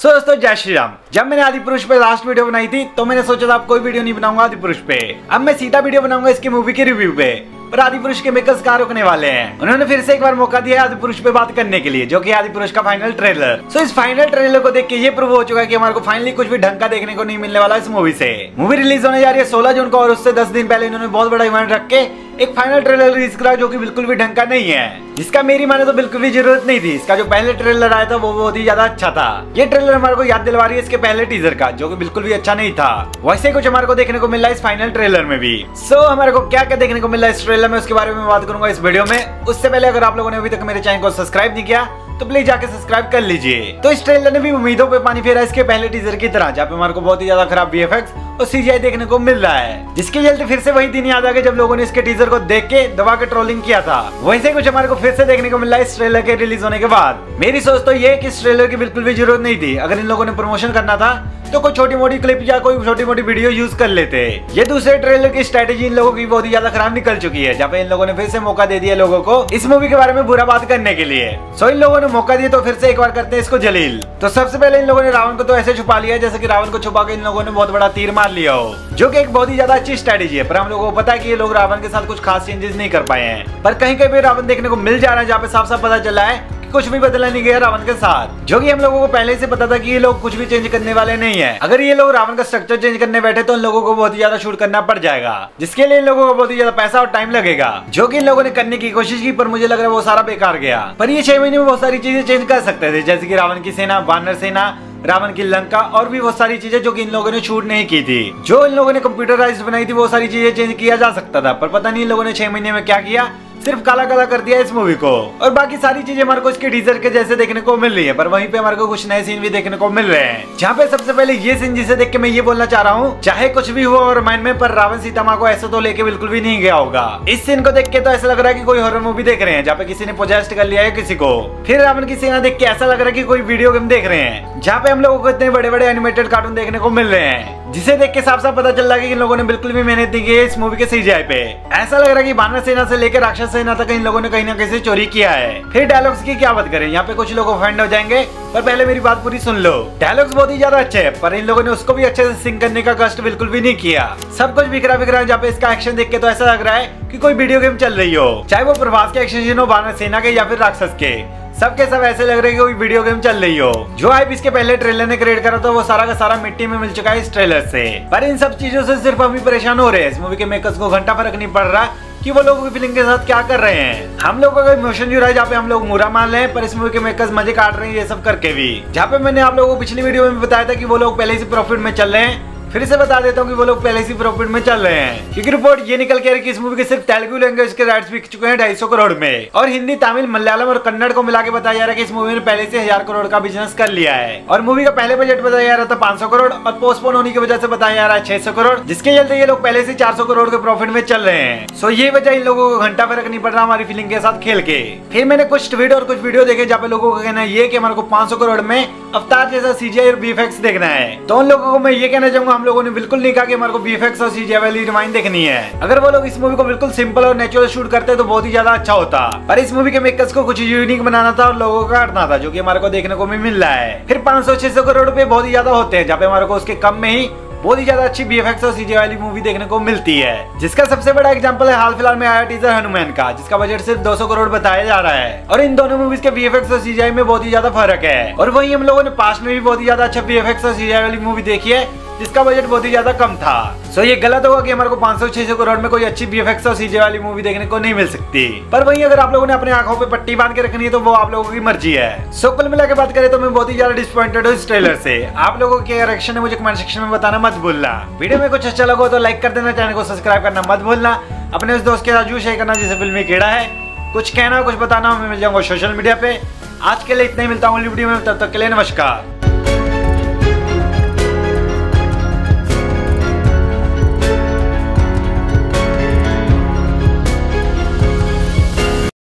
सो so, दोस्तों जय श्री राम। जब मैंने आदि पुरुष पे लास्ट वीडियो बनाई थी तो मैंने सोचा था कोई वीडियो नहीं बनाऊँगा आदि पुरुष पे। अब मैं सीधा वीडियो बनाऊँगा इसकी मूवी के रिव्यू पे। पर आदि पुरुष के मेकर्स कहाँ रुकने वाले हैं? उन्होंने फिर से एक बार मौका दिया आदि पुरुष पे बात करने के लिए जो कि आदि पुरुष का फाइनल ट्रेलर सो so, इस फाइनल ट्रेलर को देख के ये प्रूव हो चुका है कि हमारे को फाइनली कुछ भी ढंग का देखने को नहीं मिलने वाला इस मूवी से। मूवी रिलीज़ होने जा रही है सोलह जून को और उससे दस दिन पहले इन्होंने बहुत बड़ा इवेंट रख के एक फाइनल ट्रेलर रिलीज़ करा जो कि बिल्कुल भी ढंग का नहीं है। जिसका मेरी माने तो बिल्कुल भी ज़रूरत नहीं थी। इसका जो पहले ट्रेलर आया था वो बहुत ही ज़्यादा अच्छा था। ये ट्रेलर हमारे को याद दिलवा रही है इसके पहले टीजर का जो कि बिल्कुल भी अच्छा नहीं था। वैसे कुछ हमारे को देखने को मिल इस फाइनल ट्रेलर में भी। सो so, हमारे को क्या क्या देखने को मिला इस ट्रेलर में उसके बारे में बात करूँगा इस वीडियो में। उससे पहले अगर आप लोगों ने अभी तक मेरे चैनल को सब्सक्राइब नहीं किया तो प्लीज़ जाके सब्सक्राइब कर लीजिए। तो इस ट्रेलर ने भी उम्मीदों पे पानी फेरा इसके पहले टीजर की तरह जहाँ पे हमारे को बहुत ही ज़्यादा खराब वी और सीजीआई देखने को मिल रहा है। जिसके चलते फिर से वही दिन याद आ गए जब लोगों ने इसके टीजर को देख के दबा के ट्रोलिंग किया था। वैसे कुछ हमारे को फिर से देखने को मिल रहा है इस ट्रेलर के रिलीज़ होने के बाद। मेरी सोच तो ये कि इस ट्रेलर की बिल्कुल भी ज़रूरत नहीं थी। अगर इन लोगों ने प्रमोशन करना था तो कोई छोटी मोटी क्लिप या कोई छोटी मोटी वीडियो यूज़ कर लेते। ये दूसरे ट्रेलर की स्ट्रेटेजी इन लोगों की बहुत ही ज़्यादा खराब निकल चुकी है, जहाँ इन लोगों ने फिर से मौका दे दिया लोगों को इस मूवी के बारे में बुरा बात करने के लिए। सो इन लोगों ने मौका दिया तो फिर से एक बार करते हैं इसको जलील। तो सबसे पहले इन लोगों ने रावण को तो ऐसे छुपा लिया, जैसे की रावण को छुपा के इन लोगों ने बहुत बड़ा तीर मार लिया हो। जो की एक बहुत ही ज़्यादा अच्छी स्ट्रेटेजी है, पर हम लोगों को पता है की ये लोग रावण के साथ कुछ खास चेंजेस नहीं कर पाए हैं। पर कहीं कहीं रावण देखने को मिल जा रहा है, जहाँ पे साफ़ साफ़ पता चला है कुछ भी बदला नहीं गया रावण के साथ। जो कि हम लोगों को पहले से पता था कि ये लोग कुछ भी चेंज करने वाले नहीं है। अगर ये लोग रावण का स्ट्रक्चर चेंज करने बैठे तो उन लोगों को बहुत ही ज़्यादा शूट करना पड़ जाएगा। जिसके लिए इन लोगों को बहुत ही ज़्यादा पैसा और टाइम लगेगा। जो की इन लोगों ने करने की कोशिश की, पर मुझे लग रहा है वो सारा बेकार गया। पर ये छह महीने में बहुत सारी चीज़ें चेंज कर सकते थे, जैसे की रावण की सेना, वानर सेना रावण की लंका और भी बहुत सारी चीज़ें जो कि इन लोगों ने शूट नहीं की थी। जो इन लोगों ने कंप्यूटराइज बनाई थी, वो सारी चीज़ें चेंज किया जा सकता था, पर पता नहीं इन लोगों ने छह महीने में क्या किया? सिर्फ़ काला काला कर दिया इस मूवी को। और बाकी सारी चीज़ें हमारे को इसके टीजर के जैसे देखने को मिल रही है, पर वहीं पे हमारे को कुछ नए सीन भी देखने को मिल रहे हैं। जहाँ पे सबसे पहले ये सीन जिसे देख के मैं ये बोलना चाह रहा हूँ, चाहे कुछ भी हो और माइंड में, पर रावण सीता माँ को ऐसा तो लेके बिल्कुल भी नहीं गया होगा। इस सीन को देख के तो ऐसा लग रहा है की कोई हॉरर मूवी देख रहे हैं, जहाँ पे किसी ने प्रोजेस्ट कर लिया है किसी को। फिर रावण की सेना देख के ऐसा लग रहा है की कोई वीडियो गेम देख रहे हैं, जहाँ पे हम लोगों को इतने बड़े बड़े एनिमेटेड कार्टून देखने को मिल रहे हैं। जिसे देख के साफ़ साफ़ पता चल रहा है कि इन लोगों ने बिल्कुल भी मेहनत नहीं की इस मूवी के सीजीआई पे। ऐसा लग रहा है कि बानर सेना से लेकर राक्षस सेना तक इन लोगों ने कहीं ना कहीं से चोरी किया है। फिर डायलॉग्स की क्या बात करें? यहाँ पे कुछ लोग ऑफेंड हो जाएँगे, पर पहले मेरी बात पूरी सुन लो। डायलॉग्स बहुत ही ज़्यादा अच्छे है, पर इन लोगों ने उसको भी अच्छे से सिंग करने का कष्ट बिल्कुल भी नहीं किया। सब कुछ बिखरा बिखरा जहाँ पे इसका एक्शन देख के तो ऐसा लग रहा है कि कोई वीडियो गेम चल रही हो, चाहे वो प्रभास के एक्शन हो, बानर सेना के या फिर राक्षस के, सबके सब ऐसे लग रहे हैं कि कोई वीडियो गेम चल रही हो। जो हाइप इसके पहले ट्रेलर ने क्रिएट करा था, वो सारा का सारा मिट्टी में मिल चुका है इस ट्रेलर से। पर इन सब चीज़ों से सिर्फ़ हम परेशान हो रहे हैं। इस मूवी के मेकर्स को घंटा फ़र्क नहीं पड़ रहा कि वो लोगों की फीलिंग के साथ क्या कर रहे हैं। हम लोगों का इमोशन जो रहा है जहाँ पे हम लोग मुरा मान हैं, पर इस मूवी के मेकर्स मज़े काट रहे हैं ये सब करके भी। जहाँ पे मैंने आप लोगों को पिछली वीडियो में बताया था कि वो लोग पहले से प्रॉफिट में चल रहे हैं। फिर से बता देता हूँ कि वो लोग पहले से प्रॉफिट में चल रहे हैं। क्योंकि रिपोर्ट ये निकल के कि इस मूवी के सिर्फ़ तेलुगु लैंग्वेज के राइट्स बिक चुके हैं ढाई करोड़ में। और हिंदी, तमिल, मलयालम और कन्नड़ को मिला के बताया जा रहा है कि इस मूवी ने पहले से हज़ार करोड़ का बिज़नेस कर लिया है। और मूवी का पहले बजट बताया जा रहा था पाँच करोड़ और पोस्टपोन होने की वजह से बताया जा रहा है छह सौ करोड़, जिसके चलते ये लोग पहले से चार सौ करोड़ के प्रॉफिट में चल रहे हैं। सो ये वजह इन लोगों को घंटा फ़र्क नहीं पड़ रहा हमारी फीलिंग के साथ खेल के। फिर मैंने कुछ ट्वीट और कुछ वीडियो देखे जहाँ पे लोगों का कहना ये की हमारे को पाँच करोड़ में अवतार जैसा सीजीआई और बीफेक्स देखना है। तो उन लोगों को मैं ये कहना चाहूँगा, हम लोगों ने बिल्कुल नहीं कहा कि हमारे को बीएफएक्स और सीजीआई वाली रिमाइंड देखनी है। अगर वो लोग इस मूवी को बिल्कुल सिंपल और नेचुरल शूट करते तो बहुत ही ज़्यादा अच्छा होता। पर इस मूवी के मेकर्स को कुछ यूनिक बनाना था और लोगों का हटना था, जो की हमारे को देखने को भी मिल रहा है। फिर पाँच सौ, छह सौ करोड़ रूपए बहुत ही ज़्यादा होते हैं, जहाँ पे हमारे को उसके कम में ही बहुत ही ज़्यादा अच्छी बीएफएक्स और सीजी वाली मूवी देखने को मिलती है। जिसका सबसे बड़ा एग्ज़ाम्पल है हाल फ़िलहाल में आया टीजर हनुमान का, जिसका बजट सिर्फ़ 200 करोड़ बताया जा रहा है। और इन दोनों मूवीज़ के बीएफएक्स और सीजीआई में बहुत ही ज़्यादा फ़र्क है। और वही हम लोगों ने पास में भी बहुत ही ज़्यादा अच्छा बीएफएक्स और सीजीआई वाली मूवी देखी है। जिसका बजट बहुत ही ज़्यादा कम था। सो ये गलत होगा कि हमारे को 500-600 करोड़ में कोई अच्छी बीएफएक्स और सीजे वाली मूवी देखने को नहीं मिल सकती। पर वही अगर आप लोगों ने अपने आँखों पे पट्टी बाँध के रखनी है तो वो आप लोगों की मर्ज़ी है। सो कुल मिला के बात करें तो मैं बहुत ही ज़्यादा डिसअपॉइंटेड हूँ इस ट्रेलर से। आप लोगों के रिएक्शन है मुझे कमेंट सेक्शन में बताना मत भूलना। वीडियो में कुछ अच्छा लगा तो लाइक कर देना चैनल को सब्सक्राइब करना मत भूलना। अपने उस दोस्त के साथ शेयर करना जिसे फिल्मी कीड़ा है। कुछ कहना कुछ बताना मैं मिल जाऊँगा सोशल मीडिया पे। आज के लिए इतना ही, मिलता हूँ वीडियो में, तब तक के लिए नमस्कार।